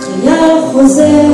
Criard Rosaire